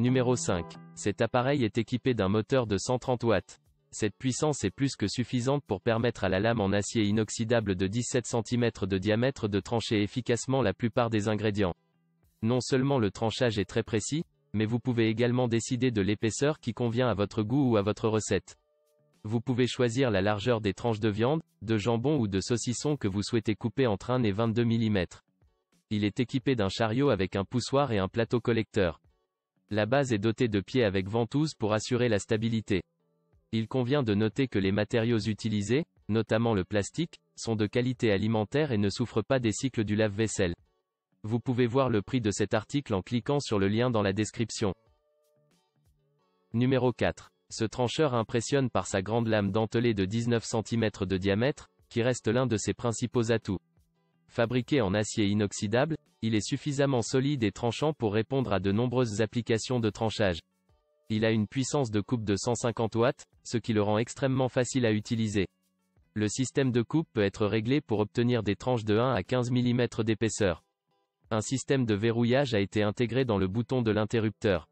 Numéro 5. Cet appareil est équipé d'un moteur de 130 watts. Cette puissance est plus que suffisante pour permettre à la lame en acier inoxydable de 17 cm de diamètre de trancher efficacement la plupart des ingrédients. Non seulement le tranchage est très précis, mais vous pouvez également décider de l'épaisseur qui convient à votre goût ou à votre recette. Vous pouvez choisir la largeur des tranches de viande, de jambon ou de saucisson que vous souhaitez couper entre 1 et 22 mm. Il est équipé d'un chariot avec un poussoir et un plateau collecteur. La base est dotée de pieds avec ventouse pour assurer la stabilité. Il convient de noter que les matériaux utilisés, notamment le plastique, sont de qualité alimentaire et ne souffrent pas des cycles du lave-vaisselle. Vous pouvez voir le prix de cet article en cliquant sur le lien dans la description. Numéro 4. Ce trancheur impressionne par sa grande lame dentelée de 19 cm de diamètre, qui reste l'un de ses principaux atouts. Fabriqué en acier inoxydable, il est suffisamment solide et tranchant pour répondre à de nombreuses applications de tranchage. Il a une puissance de coupe de 150 watts, ce qui le rend extrêmement facile à utiliser. Le système de coupe peut être réglé pour obtenir des tranches de 1 à 15 mm d'épaisseur. Un système de verrouillage a été intégré dans le bouton de l'interrupteur.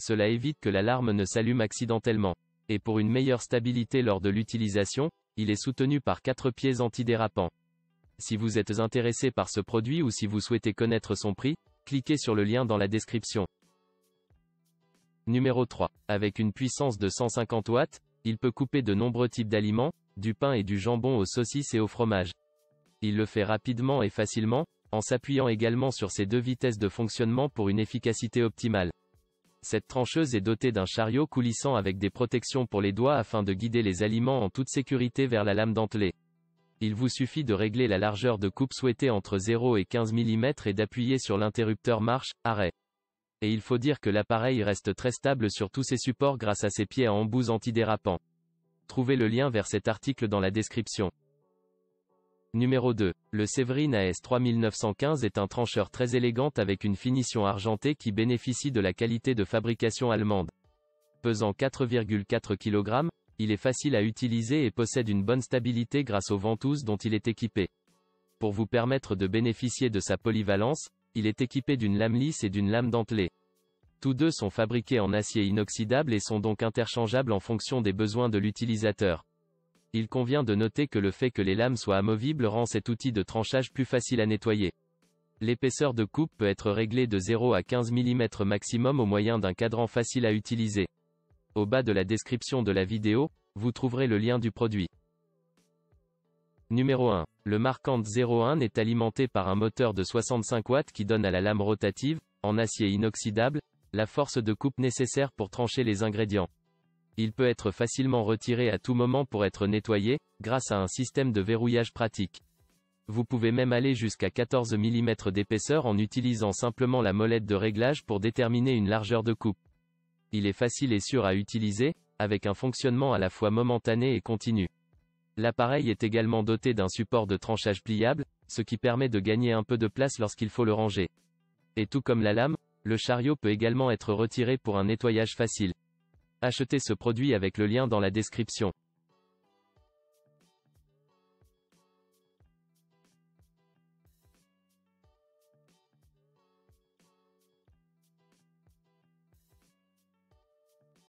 Cela évite que l'alarme ne s'allume accidentellement. Et pour une meilleure stabilité lors de l'utilisation, il est soutenu par quatre pieds antidérapants. Si vous êtes intéressé par ce produit ou si vous souhaitez connaître son prix, cliquez sur le lien dans la description. Numéro 3. Avec une puissance de 150 watts, il peut couper de nombreux types d'aliments, du pain et du jambon aux saucisses et au fromage. Il le fait rapidement et facilement, en s'appuyant également sur ses deux vitesses de fonctionnement pour une efficacité optimale. Cette trancheuse est dotée d'un chariot coulissant avec des protections pour les doigts afin de guider les aliments en toute sécurité vers la lame dentelée. Il vous suffit de régler la largeur de coupe souhaitée entre 0 et 15 mm et d'appuyer sur l'interrupteur marche, arrêt et il faut dire que l'appareil reste très stable sur tous ses supports grâce à ses pieds à embouts antidérapants. Trouvez le lien vers cet article dans la description. Numéro 2. Le Séverine AS 3915 est un trancheur très élégant avec une finition argentée qui bénéficie de la qualité de fabrication allemande. Pesant 4,4 kg, il est facile à utiliser et possède une bonne stabilité grâce aux ventouses dont il est équipé. Pour vous permettre de bénéficier de sa polyvalence, il est équipé d'une lame lisse et d'une lame dentelée. Tous deux sont fabriqués en acier inoxydable et sont donc interchangeables en fonction des besoins de l'utilisateur. Il convient de noter que le fait que les lames soient amovibles rend cet outil de tranchage plus facile à nettoyer. L'épaisseur de coupe peut être réglée de 0 à 15 mm maximum au moyen d'un cadran facile à utiliser. Au bas de la description de la vidéo, vous trouverez le lien du produit. Numéro 1. Le Marquand 01 est alimenté par un moteur de 65 watts qui donne à la lame rotative, en acier inoxydable, la force de coupe nécessaire pour trancher les ingrédients. Il peut être facilement retiré à tout moment pour être nettoyé, grâce à un système de verrouillage pratique. Vous pouvez même aller jusqu'à 14 mm d'épaisseur en utilisant simplement la molette de réglage pour déterminer une largeur de coupe. Il est facile et sûr à utiliser, avec un fonctionnement à la fois momentané et continu. L'appareil est également doté d'un support de tranchage pliable, ce qui permet de gagner un peu de place lorsqu'il faut le ranger. Et tout comme la lame, le chariot peut également être retiré pour un nettoyage facile. Achetez ce produit avec le lien dans la description.